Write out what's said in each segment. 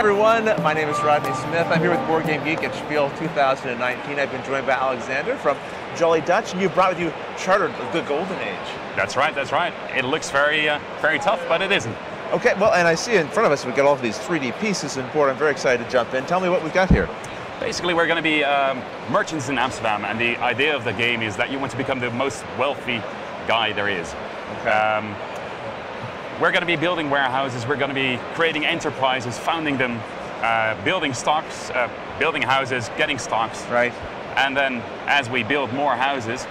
everyone, my name is Rodney Smith. I'm here with Board Game Geek at Spiel 2019. I've been joined by Alexander from Jolly Dutch, and you brought with you Chartered, the Golden Age. That's right, that's right. It looks very, uh, very tough, but it isn't. Okay, well, and I see in front of us we've got all of these 3D pieces and board. I'm very excited to jump in. Tell me what we've got here. Basically, we're going to be um, merchants in Amsterdam, and the idea of the game is that you want to become the most wealthy guy there is. Okay. Um, we're going to be building warehouses, we're going to be creating enterprises, founding them, uh, building stocks, uh, building houses, getting stocks. Right. And then as we build more houses,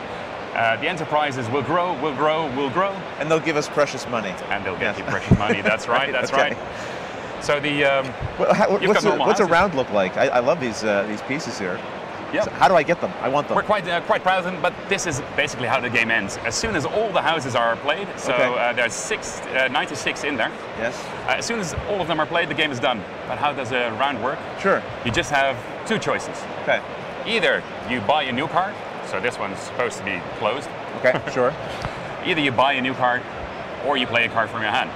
uh, the enterprises will grow, will grow, will grow. And they'll give us precious money. And they'll get Yes. you precious money. That's right, that's okay. right. So the um, Well, how, what's, a, what's a round look like? I, I love these uh, these pieces here. Yeah, So how do I get them? I want them. we're quite uh, quite proud of them. But this is basically how the game ends. As soon as all the houses are played, so Okay. uh, there's six, uh, 96 in there. Yes. Uh, as soon as all of them are played, the game is done. But how does a round work? Sure. You just have two choices. Okay. Either you buy a new card, so this one's supposed to be closed. Okay. Sure. Either you buy a new card, or you play a card from your hand.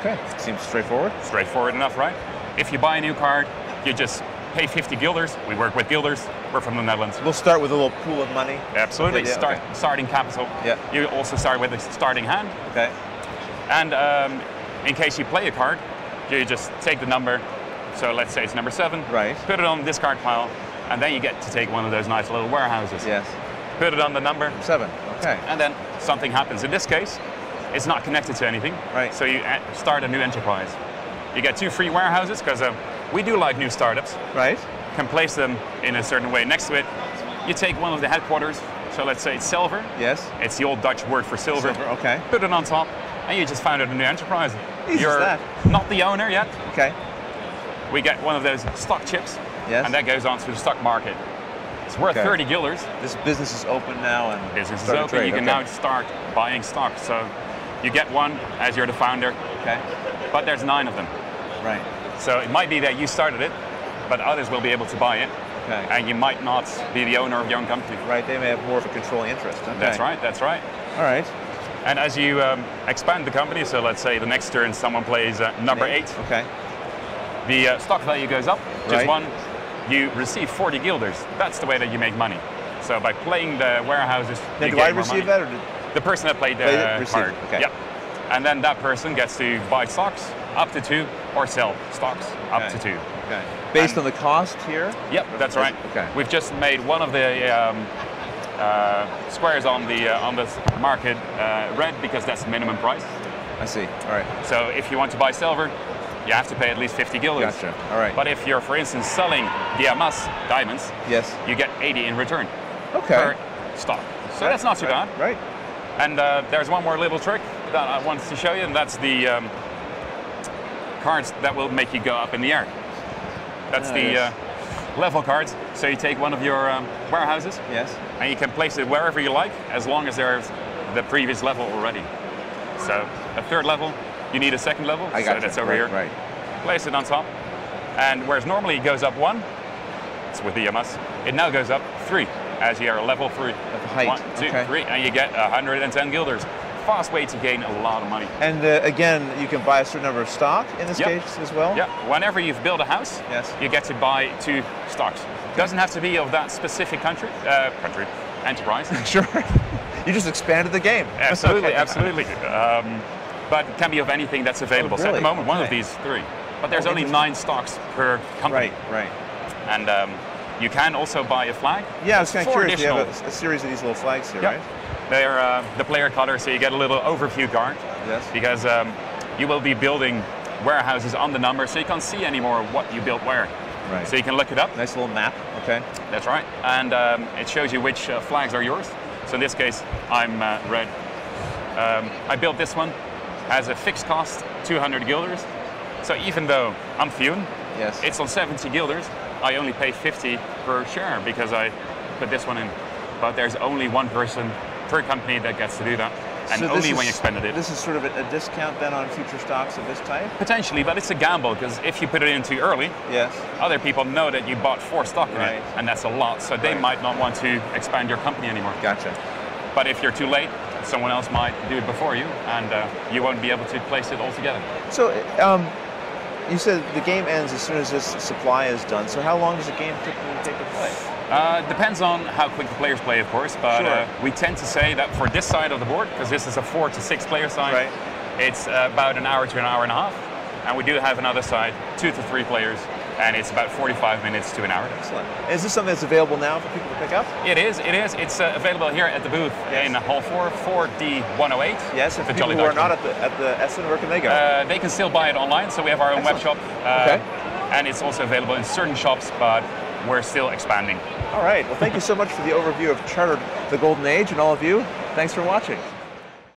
Okay. Seems straightforward. Straightforward enough, right? If you buy a new card, you just pay 50 guilders. We work with guilders. We're from the Netherlands. We'll start with a little pool of money. Absolutely. Okay, yeah, Start, okay. Starting capital. Yeah. You also start with a starting hand. Okay. And um, in case you play a card, you just take the number. So let's say it's number seven. Right. Put it on this card pile, and then you get to take one of those nice little warehouses. Yes. Put it on the number, Seven. Okay. and then something happens. In this case, it's not connected to anything. Right. So you start a new enterprise. You get two free warehouses because uh, we do like new startups. Right. Can place them in a certain way next to it. You take one of the headquarters. So let's say it's silver. Yes. It's the old Dutch word for silver. Silver, okay. Put it on top, and you just founded a new enterprise. Easy You're that. not the owner yet. Okay. We get one of those stock chips, Yes. and that goes onto the stock market. It's worth Okay. 30 guilders. This business is open now and Business is open. You can okay. now start buying stock. So you get one as you're the founder, Okay. but there's nine of them. Right. So it might be that you started it, but others will be able to buy it, Okay. and you might not be the owner of your own company. Right. They may have more of a controlling interest. Okay. That's right. That's right. All right. And as you um, expand the company, so let's say the next turn someone plays uh, number eight, Okay. the uh, stock value goes up, just Right. one, you receive 40 guilders. That's the way that you make money. So by playing the warehouses, Now, you do I receive that, or did, The person that played the Played it, card. okay. Yep. And then that person gets to buy stocks up to two or sell stocks up to two. okay. Based And- on the cost here? Yep, that's right. Okay. We've just made one of the um, uh, squares on the uh, on the market uh, red because that's the minimum price. I see. All right. So if you want to buy silver, you have to pay at least 50 guilders. Gotcha. All right. But if you're, for instance, selling diamas, diamonds, yes. you get 80 in return Okay. per stock. So that's not too right. bad. Right. And uh, there's one more little trick that I wanted to show you, and that's the um, cards that will make you go up in the air. That's Ah, the yes. uh, level cards. So you take one of your um, warehouses, Yes. and you can place it wherever you like, as long as there's the previous level already. So a third level, you need a second level. I so got you. that's over right, here. Right. Place it on top, and whereas normally it goes up one, it's with the EMS, it now goes up three as you are level three. At the height, One, two, okay. three, and you get 110 guilders. Fast way to gain a lot of money. And uh, again, you can buy a certain number of stock in this Yep. case as well? Yeah, whenever you've built a house, Yes. you get to buy two stocks. Doesn't have to be of that specific country, uh, country, enterprise. Sure. you just expanded the game. absolutely, Okay. absolutely. Um, but it can be of anything that's available. So at Oh, the moment, one of these three. But there's Oh, only nine stocks per company. Right, right. And um, you can also buy a flag. Yeah, I was kind of curious. You have a, a series of these little flags here, Yeah. right? They're uh, the player color, so you get a little overview card. Yes. Because um, you will be building warehouses on the number, so you can't see anymore what you built where. Right. So you can look it up. Nice little map. Okay. That's right. And um, it shows you which uh, flags are yours. So in this case, I'm uh, red. Um, I built this one, has a fixed cost, 200 guilders. So even though I'm Thune, Yes. it's on 70 guilders, I only pay 50 per share because I put this one in. But there's only one person per company that gets to do that. And So only when you expended it. This is sort of a, a discount then on future stocks of this type? Potentially, but it's a gamble because if you put it in too early, Yes. other people know that you bought four stock in Right. it, and that's a lot. So they Right. might not want to expand your company anymore. Gotcha. But if you're too late, someone else might do it before you, and uh, you won't be able to place it all together. So, um, you said the game ends as soon as this supply is done. So how long does the game typically take to play? Uh, depends on how quick the players play, of course, but Sure. uh, we tend to say that for this side of the board, because this is a four to six player side, Right. it's uh, about an hour to an hour and a half. And we do have another side, two to three players, and it's about 45 minutes to an hour. Excellent. Is this something that's available now for people to pick up? It is, it is. It's uh, available here at the booth Yes. in Hall 4, 4D108. Yes, If people Jolly who are not at the at the Essen, where can they go? Uh, they can still buy it online, so we have our own web shop. Uh, Okay. And it's also available in certain shops, but we're still expanding. All right. Well, thank you so much for the overview of Chartered the Golden Age, and all of you, thanks for watching.